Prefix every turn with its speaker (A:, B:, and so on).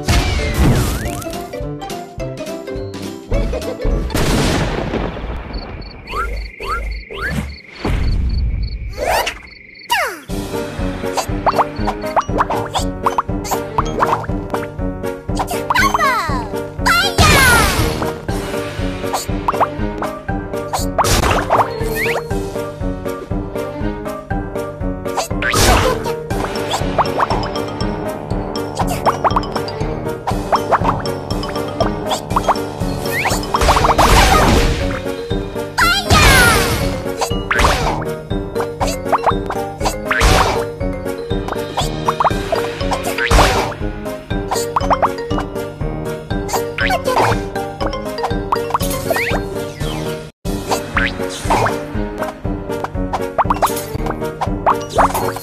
A: Música What?